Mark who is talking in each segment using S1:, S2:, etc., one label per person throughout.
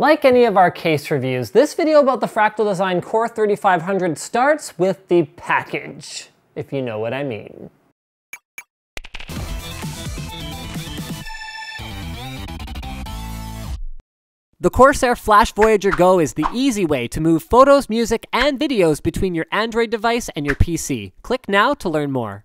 S1: Like any of our case reviews, this video about the Fractal Design Core 3500 starts with the package, if you know what I mean. The Corsair Flash Voyager Go is the easy way to move photos, music, and videos between your Android device and your PC. Click now to learn more.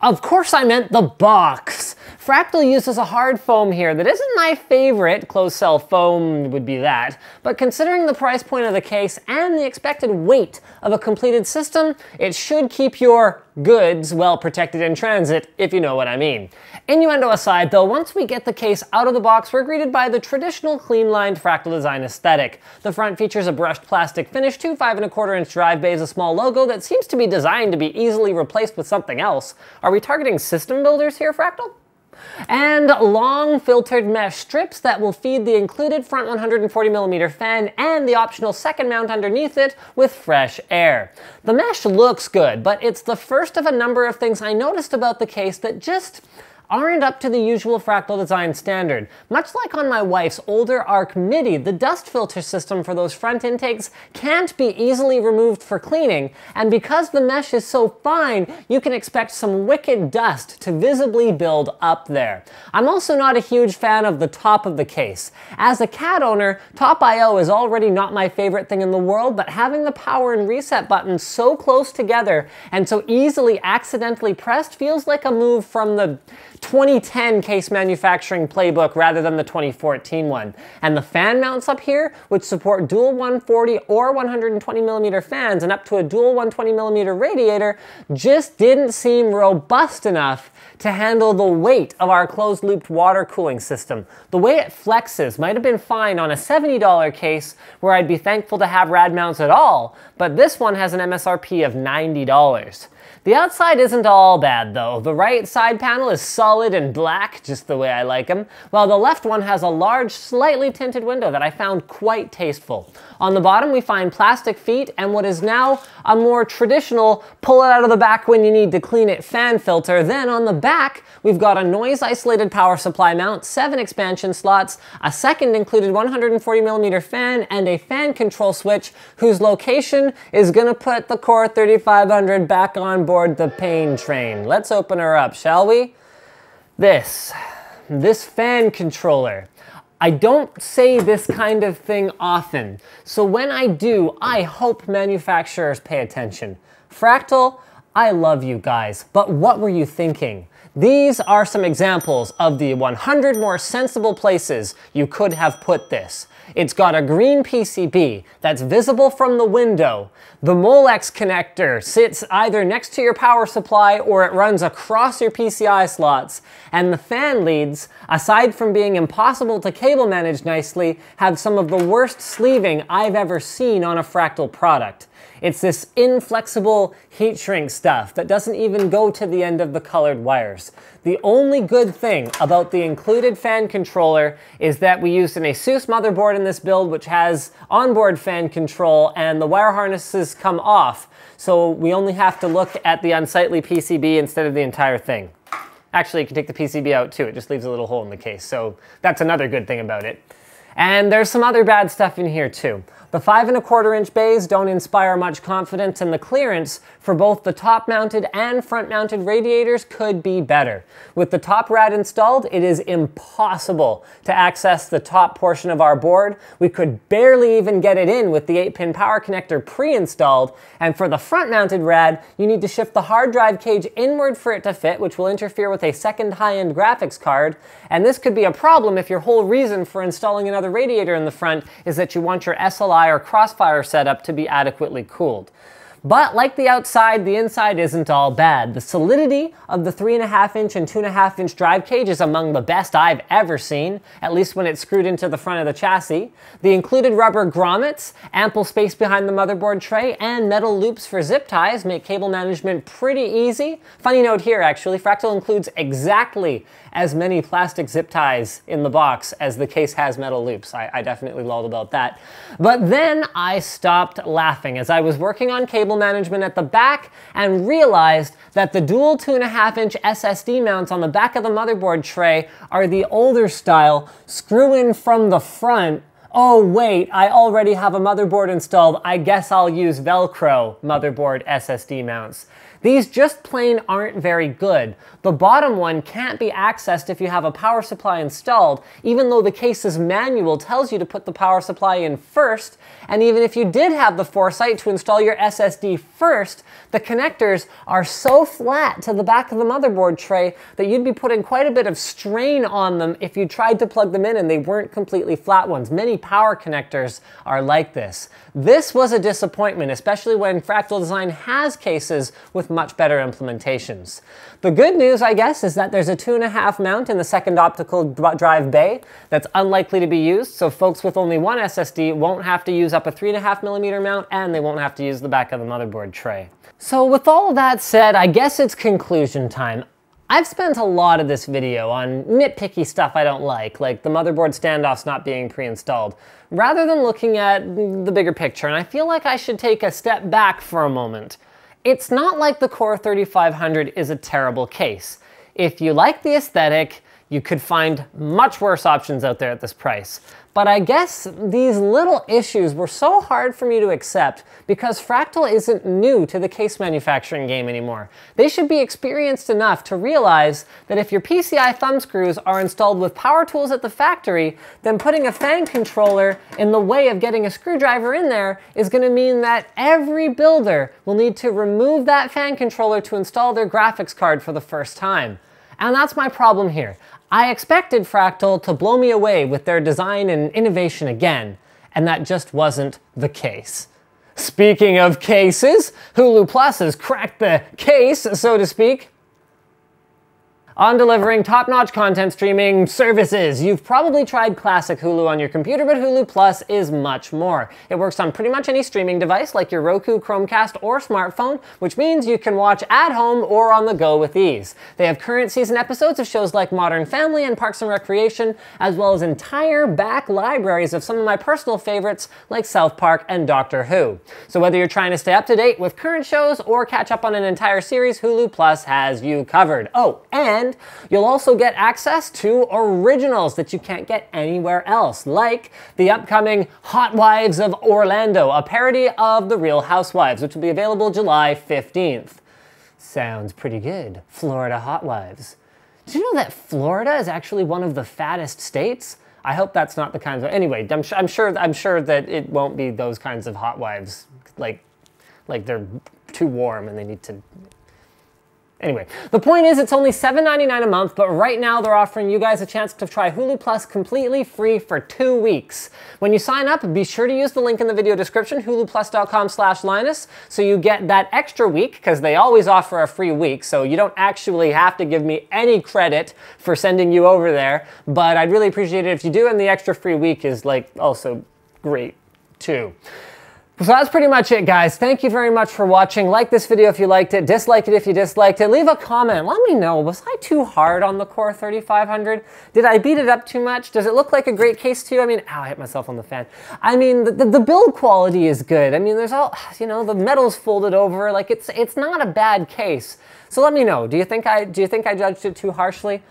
S1: Of course I meant the box. Fractal uses a hard foam here that isn't my favorite, closed cell foam would be that, but considering the price point of the case and the expected weight of a completed system, it should keep your goods well protected in transit, if you know what I mean. Innuendo aside though, once we get the case out of the box, we're greeted by the traditional clean-lined fractal design aesthetic. The front features a brushed plastic finish, two five and a quarter inch drive bays, a small logo that seems to be designed to be easily replaced with something else. Are we targeting system builders here, Fractal? And long filtered mesh strips that will feed the included front 140mm fan and the optional second mount underneath it with fresh air. The mesh looks good, but it's the first of a number of things I noticed about the case that just aren't up to the usual fractal design standard. Much like on my wife's older Arc Midi, the dust filter system for those front intakes can't be easily removed for cleaning, and because the mesh is so fine, you can expect some wicked dust to visibly build up there. I'm also not a huge fan of the top of the case. As a cat owner, Top I.O. is already not my favorite thing in the world, but having the power and reset buttons so close together and so easily accidentally pressed feels like a move from the 2010 case manufacturing playbook rather than the 2014 one. And the fan mounts up here, which support dual 140 or 120 millimeter fans and up to a dual 120 millimeter radiator, just didn't seem robust enough to handle the weight of our closed looped water cooling system. The way it flexes might have been fine on a $70 case where I'd be thankful to have rad mounts at all, but this one has an MSRP of $90. The outside isn't all bad though. The right side panel is solid and black, just the way I like them, while the left one has a large, slightly tinted window that I found quite tasteful. On the bottom we find plastic feet and what is now a more traditional pull it out of the back when you need to clean it fan filter. Then on the back we've got a noise isolated power supply mount, seven expansion slots, a second included 140 millimeter fan, and a fan control switch whose location is gonna put the Core 3500 back on board the pain train. Let's open her up, shall we? This, this fan controller. I don't say this kind of thing often, so when I do, I hope manufacturers pay attention. Fractal, I love you guys, but what were you thinking? These are some examples of the 100 more sensible places you could have put this. It's got a green PCB that's visible from the window. The Molex connector sits either next to your power supply or it runs across your PCI slots. And the fan leads, aside from being impossible to cable manage nicely, have some of the worst sleeving I've ever seen on a Fractal product. It's this inflexible heat shrink stuff that doesn't even go to the end of the colored wires. The only good thing about the included fan controller is that we used an ASUS motherboard in this build which has onboard fan control and the wire harnesses come off. So we only have to look at the unsightly PCB instead of the entire thing. Actually, you can take the PCB out too. It just leaves a little hole in the case. So that's another good thing about it. And there's some other bad stuff in here too. The 5 and a quarter inch bays don't inspire much confidence and the clearance for both the top mounted and front mounted radiators could be better. With the top rad installed, it is impossible to access the top portion of our board. We could barely even get it in with the 8 pin power connector pre-installed. And for the front mounted rad, you need to shift the hard drive cage inward for it to fit, which will interfere with a second high-end graphics card. And this could be a problem if your whole reason for installing another radiator in the front is that you want your SLI or crossfire setup to be adequately cooled. But like the outside, the inside isn't all bad. The solidity of the 3.5 inch and 2.5 inch drive cage is among the best I've ever seen, at least when it's screwed into the front of the chassis. The included rubber grommets, ample space behind the motherboard tray, and metal loops for zip ties make cable management pretty easy. Funny note here actually, Fractal includes exactly as many plastic zip ties in the box as the case has metal loops. I, I definitely lolled about that. But then I stopped laughing as I was working on cable management at the back and realized that the dual 2.5 inch SSD mounts on the back of the motherboard tray are the older style screw in from the front oh wait, I already have a motherboard installed, I guess I'll use Velcro motherboard SSD mounts. These just plain aren't very good. The bottom one can't be accessed if you have a power supply installed, even though the case's manual tells you to put the power supply in first, and even if you did have the foresight to install your SSD first, the connectors are so flat to the back of the motherboard tray that you'd be putting quite a bit of strain on them if you tried to plug them in and they weren't completely flat ones. Many power connectors are like this. This was a disappointment, especially when Fractal Design has cases much better implementations. The good news, I guess, is that there's a two and a half mount in the second optical drive bay that's unlikely to be used, so folks with only one SSD won't have to use up a three and a half millimeter mount and they won't have to use the back of the motherboard tray. So with all that said, I guess it's conclusion time. I've spent a lot of this video on nitpicky stuff I don't like, like the motherboard standoffs not being pre-installed, rather than looking at the bigger picture, and I feel like I should take a step back for a moment. It's not like the Core 3500 is a terrible case. If you like the aesthetic, you could find much worse options out there at this price. But I guess these little issues were so hard for me to accept because Fractal isn't new to the case manufacturing game anymore. They should be experienced enough to realize that if your PCI thumb screws are installed with power tools at the factory, then putting a fan controller in the way of getting a screwdriver in there is going to mean that every builder will need to remove that fan controller to install their graphics card for the first time. And that's my problem here. I expected Fractal to blow me away with their design and innovation again, and that just wasn't the case. Speaking of cases, Hulu Plus has cracked the case, so to speak on delivering top-notch content streaming services. You've probably tried classic Hulu on your computer, but Hulu Plus is much more. It works on pretty much any streaming device like your Roku, Chromecast, or smartphone, which means you can watch at home or on the go with ease. They have current season episodes of shows like Modern Family and Parks and Recreation, as well as entire back libraries of some of my personal favorites like South Park and Doctor Who. So whether you're trying to stay up to date with current shows or catch up on an entire series, Hulu Plus has you covered. Oh, and and you'll also get access to originals that you can't get anywhere else, like the upcoming Hot Wives of Orlando, a parody of The Real Housewives, which will be available July 15th. Sounds pretty good. Florida Hot Wives. Did you know that Florida is actually one of the fattest states? I hope that's not the kinds of. Anyway, I'm, I'm sure. I'm sure that it won't be those kinds of hot wives, like, like they're too warm and they need to Anyway, the point is it's only $7.99 a month, but right now they're offering you guys a chance to try Hulu Plus completely free for two weeks. When you sign up, be sure to use the link in the video description, huluplus.com slash Linus, so you get that extra week, because they always offer a free week, so you don't actually have to give me any credit for sending you over there, but I'd really appreciate it if you do, and the extra free week is like also great too. So that's pretty much it, guys. Thank you very much for watching. Like this video if you liked it. Dislike it if you disliked it. Leave a comment. Let me know. Was I too hard on the Core 3500? Did I beat it up too much? Does it look like a great case to you? I mean, ow, I hit myself on the fan. I mean, the, the, the build quality is good. I mean, there's all, you know, the metal's folded over. Like, it's, it's not a bad case. So let me know. Do you think I, do you think I judged it too harshly?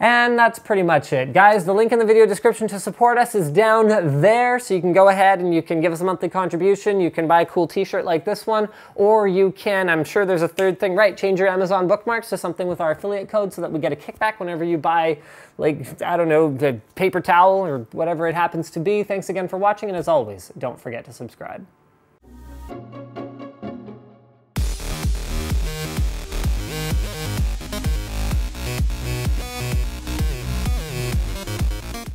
S1: And that's pretty much it. Guys, the link in the video description to support us is down there, so you can go ahead and you can give us a monthly contribution. You can buy a cool t-shirt like this one, or you can, I'm sure there's a third thing, right, change your Amazon bookmarks to something with our affiliate code so that we get a kickback whenever you buy, like, I don't know, the paper towel or whatever it happens to be. Thanks again for watching, and as always, don't forget to subscribe.